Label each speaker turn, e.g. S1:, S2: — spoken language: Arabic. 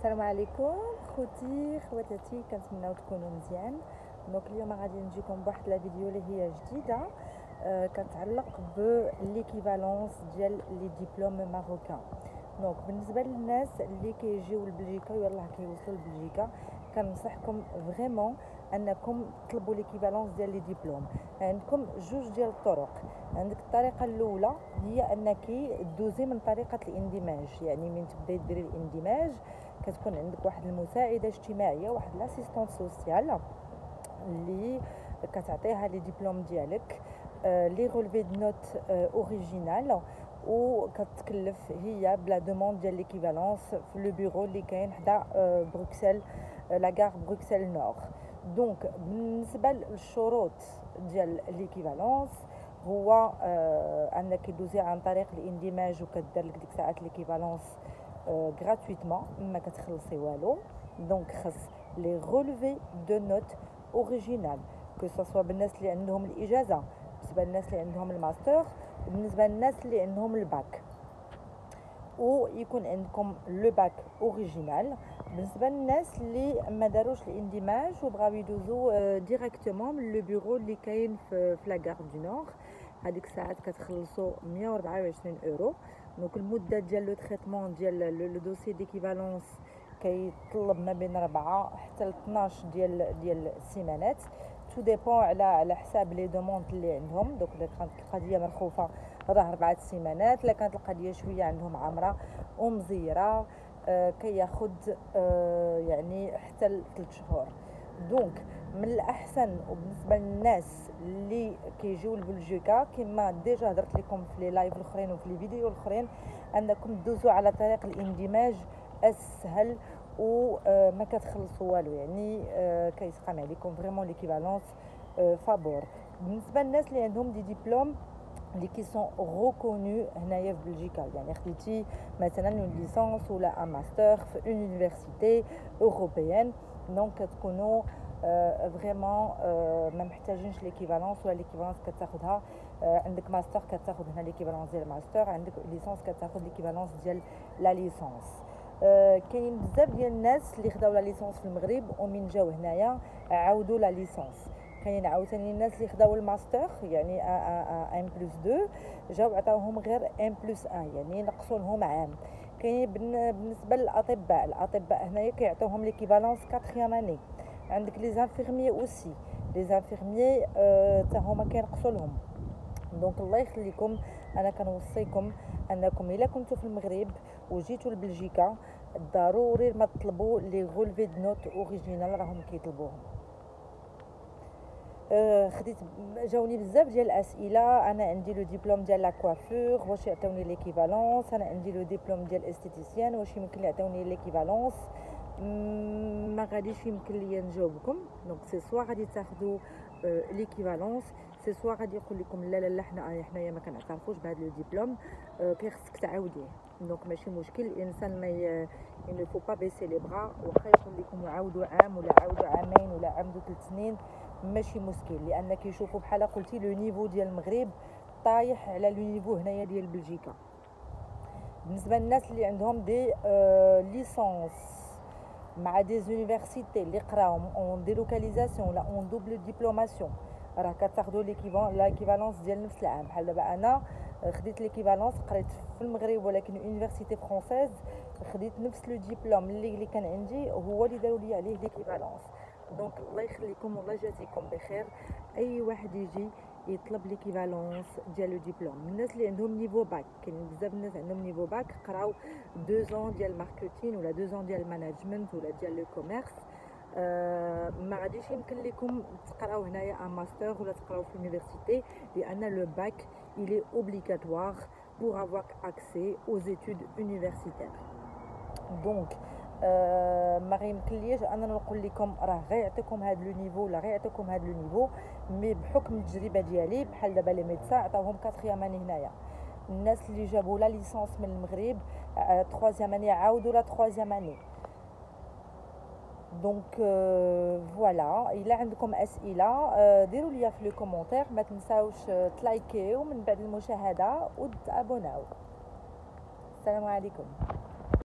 S1: السلام عليكم. خوتي خواتاتي كنتمناو تكونوا مزيان. donc اليوم غادي نجيكم بواحد la vidéo اللي هي جديدة آه كتعلق ب l'équivalence ديال les diplômes marocains. donc بالنسبة للناس اللي كيجيو لبلجيكا ويلاه كيوصلوا لبلجيكا كنصحكم vraiment أنكم تطلبوا l'équivalence ديال les diplômes. عندكم جوج ديال الطرق. عندك الطريقة الأولى هي أنك دوزي من طريقة الاندماج. يعني من تبدأي ديري الاندماج كتكون عندك واحد المساعدة اجتماعية واحد l'assistante sociale اللي كتعطيها les diplômes ديالك آه، les relevés de notes originales وكتكلف هي ب la demande ديال l'équivalence في le bureau اللي كاين حدا آه، بروكسل la gare Bruxelles Nord donc بالنسبة للشروط ديال l'équivalence هو آه أنك دوزي عن طريق الاندماج وكدير لك ديك الساعات l'équivalence gratuitement ما كتخلصي والو. donc خاص les relevés de notes originales que ce soit بالناس اللي عندهم الإجازة بالنسبة للناس اللي عندهم الماستر وبالنسبه للناس اللي عندهم الباك. ويكون عندكم le bac original. بالنسبة للناس اللي ما داروش الإندماج وبغاو يدوزو directement من le bureau اللي كاين في la gare du Nord هذيك الساعات كتخلصوا 124 أورو. donc المدة ديال le traitement ديال le dossier d'équivalence كيطلب ما بين 4 حتى ل 12 ديال ديال السيمانات. tout dépend على على حساب les demandes اللي عندهم. كانت القضية مرخوفه راه اربعه سيمانات الا كانت القضية شوية عندهم عامرة ومزيره آه كياخذ آه يعني حتى 3 شهور. donc من الأحسن وبالنسبة للناس اللي كيجيو لبلجيكا كما déjà هضرت لكم في les lives الأخرين وفي les vidéos الأخرين أنكم دوزوا على طريق الاندماج اسهل وما كتخلصوا والو. يعني كيسقام عليكم vraiment l'équivalence فابور. بالنسبة للناس اللي عندهم des diplômes اللي qui sont reconnus هنايا في بلجيكا يعني خديتي مثلا une licence ولا un master في une université européenne donc كتكونوا vraiment ما محتاجينش l'équivalence ولا l'équivalence كتاخذها عندك ماستر كتاخذ هنا l'équivalence ديال الماستر عندك licence كتاخذ l'équivalence ديال la licence كاين بزاف ديال الناس اللي خداو la licence في المغرب ومن جاو هنايا عاودوا la licence كاين عاوتاني الناس اللي خداو الماستر يعني un plus deux جاو عطاوهم غير un plus un يعني نقصوا لهم عام. كاين بالنسبة للأطباء الأطباء هنايا كيعطيوهم l'équivalence 4 années عندك les infirmiers aussi les infirmiers حتى هما كينقصوا لهم donc الله يخليكم أنا كنوصيكم أنكم إلا كنتو في المغرب وجيتوا لبلجيكا ضروري ما تطلبوا les relevés de notes originales راهم كيطلبوهم. خديت جاوني بزاف ديال الأسئلة. أنا عندي le diplôme ديال la coiffure واش يعطوني l'équivalence أنا عندي le diplôme ديال esthéticienne واش يمكن يعطوني l'équivalence ما غاديش يمكن ليا نجاوبكم. donc c'est soit غادي تاخذوا l'équivalence c'est soit غادي يقول لكم لا لا لا حنا حنايا ما كنعترفوش بهذا le diplôme. كي خصك تعاوديه donc ماشي مشكل. الإنسان ما ي... pas baisser les bras. واخا يقول لكم عاودوا عام ولا عاودوا عامين ولا عاودوا ثلاث سنين ماشي مشكل لأن كيشوفوا بحال قلتي le niveau ديال المغرب طايح على le niveau هنايا ديال بلجيكا. بالنسبة للناس اللي عندهم des آه licences مع des universités اللي قراو en délocalisation ولا en double diplomation راه كتاخذوا l'équivalence ديال نفس العام. بحال دابا أنا خديت l'équivalence قريت في المغرب ولكن université française خديت نفس le diplôme اللي اللي كان عندي هو اللي داروا لي عليه l'équivalence donc الله يخليكم والله يجازيكم بخير. أي واحد يجي يطلب l'équivalence ديال le diplôme الناس اللي عندهم niveau bac كاين بزاف الناس عندهم niveau bac قراو deux ans ديال marketing ولا deux ans ديال management ولا ديال le commerce آه ما غاديش يمكن لكم تقراو هنايا un master ولا تقراو في l'université لأن le bac il est obligatoire pour avoir accès aux études universitaires. donc آه ما غيمكنليش أنا نقول لكم راه غيعطيكم هذا le niveau ولا غيعطيكم هذا le niveau mais بحكم التجربه ديالي بحال دابا les médecins عطاوهم 4 années هنايا الناس اللي جابوا la licence من المغرب 3 années عاودوا لا 3 années donc voilà الا عندكم اسئله ديروا لي في les commentaires ما تنساوش تلايكيو من بعد المشاهده وتابوناو السلام عليكم